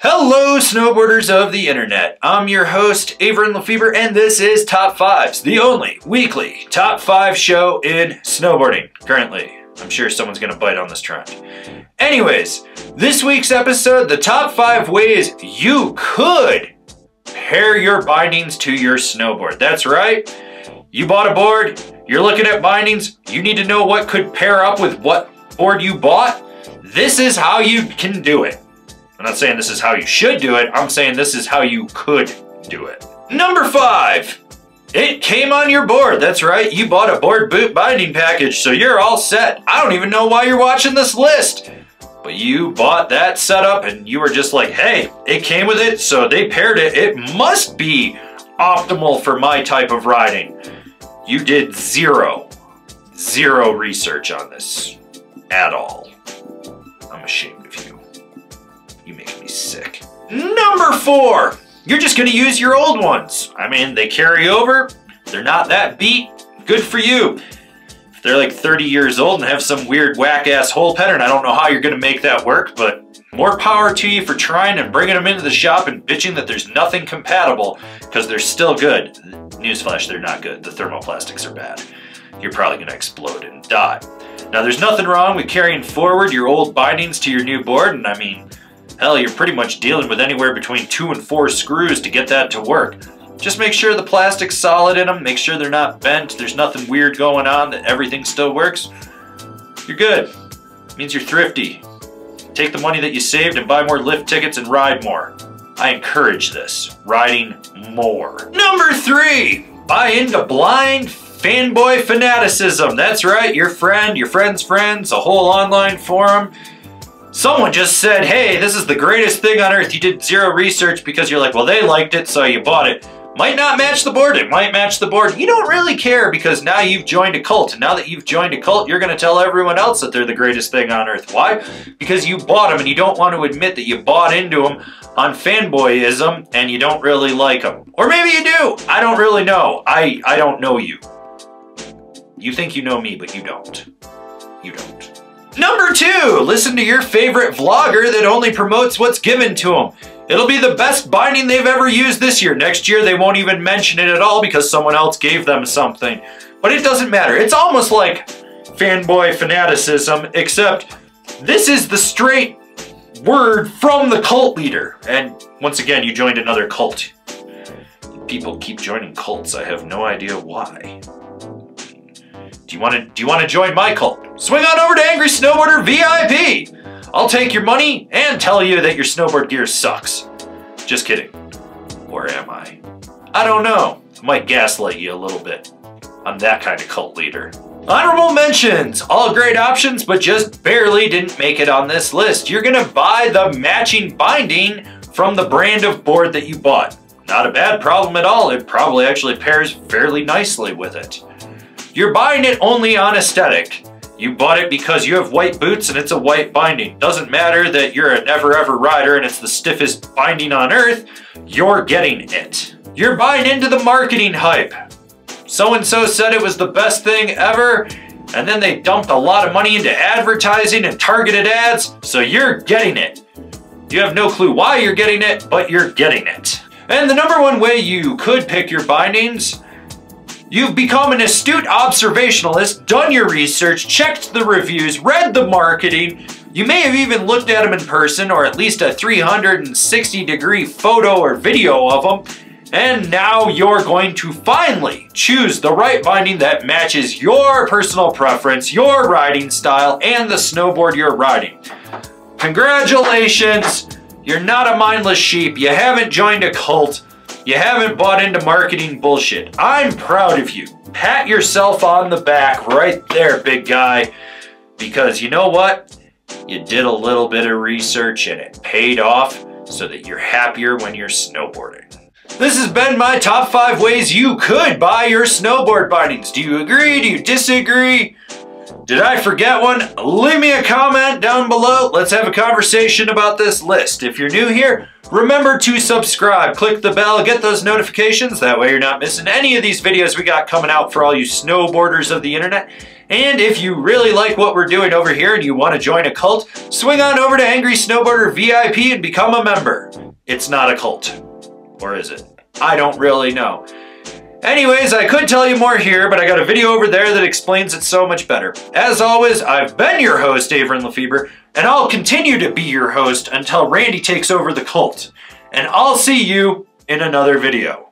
Hello, snowboarders of the internet. I'm your host, Avran LeFeber, and this is Top Fives, the only weekly top five show in snowboarding currently. I'm sure someone's gonna bite on this trend. Anyways, this week's episode, the top five ways you could pair your bindings to your snowboard. That's right. You bought a board, you're looking at bindings, you need to know what could pair up with what board you bought. This is how you can do it. I'm not saying this is how you should do it, I'm saying this is how you could do it. Number five, it came on your board. That's right, you bought a board boot binding package, so you're all set. I don't even know why you're watching this list. But you bought that setup and you were just like, hey, it came with it, so they paired it. It must be optimal for my type of riding. You did zero, zero research on this at all. I'm ashamed of you. Sick. Number four, you're just gonna use your old ones. I mean, they carry over, they're not that beat, good for you. If they're like 30 years old and have some weird whack ass hole pattern, I don't know how you're gonna make that work, but more power to you for trying and bringing them into the shop and bitching that there's nothing compatible because they're still good. Newsflash, they're not good. The thermoplastics are bad. You're probably gonna explode and die. Now there's nothing wrong with carrying forward your old bindings to your new board, and I mean, hell, you're pretty much dealing with anywhere between two and four screws to get that to work. Just make sure the plastic's solid in them, make sure they're not bent, there's nothing weird going on, that everything still works. You're good. It means you're thrifty. Take the money that you saved and buy more lift tickets and ride more. I encourage this, riding more. Number three, buy into blind fanboy fanaticism. That's right, your friend, your friend's friends, a whole online forum. Someone just said, hey, this is the greatest thing on earth. You did zero research because you're like, well, they liked it, so you bought it. Might not match the board, it might match the board. You don't really care because now you've joined a cult. And now that you've joined a cult, you're gonna tell everyone else that they're the greatest thing on earth. Why? Because you bought them and you don't want to admit that you bought into them on fanboyism and you don't really like them. Or maybe you do, I don't really know. I, I don't know you. You think you know me, but you don't. You don't. Number two, listen to your favorite vlogger that only promotes what's given to them. It'll be the best binding they've ever used this year. Next year, they won't even mention it at all because someone else gave them something. But it doesn't matter. It's almost like fanboy fanaticism, except this is the straight word from the cult leader. And once again, you joined another cult. People keep joining cults. I have no idea why. Do you want to do you want to join my cult? Swing on over to Angry Snowboarder VIP. I'll take your money and tell you that your snowboard gear sucks. Just kidding. Or am I? I don't know. I might gaslight you a little bit. I'm that kind of cult leader. Honorable mentions! All great options, but just barely didn't make it on this list. You're gonna buy the matching binding from the brand of board that you bought. Not a bad problem at all. It probably actually pairs fairly nicely with it. You're buying it only on aesthetic. You bought it because you have white boots and it's a white binding. Doesn't matter that you're a never ever rider and it's the stiffest binding on earth, you're getting it. You're buying into the marketing hype. So-and-so said it was the best thing ever, and then they dumped a lot of money into advertising and targeted ads, so you're getting it. You have no clue why you're getting it, but you're getting it. And the number one way you could pick your bindings You've become an astute observationalist, done your research, checked the reviews, read the marketing. You may have even looked at them in person or at least a 360 degree photo or video of them. And now you're going to finally choose the right binding that matches your personal preference, your riding style, and the snowboard you're riding. Congratulations! You're not a mindless sheep. You haven't joined a cult. You haven't bought into marketing bullshit. I'm proud of you. Pat yourself on the back right there, big guy. Because you know what? You did a little bit of research and it paid off so that you're happier when you're snowboarding. This has been my top five ways you could buy your snowboard bindings. Do you agree? Do you disagree? Did I forget one? Leave me a comment down below. Let's have a conversation about this list. If you're new here, Remember to subscribe, click the bell, get those notifications. That way you're not missing any of these videos we got coming out for all you snowboarders of the internet. And if you really like what we're doing over here and you want to join a cult, swing on over to Angry Snowboarder VIP and become a member. It's not a cult. Or is it? I don't really know. Anyways, I could tell you more here, but I got a video over there that explains it so much better. As always, I've been your host, Avran LeFeber, and I'll continue to be your host until Randy takes over the cult. And I'll see you in another video.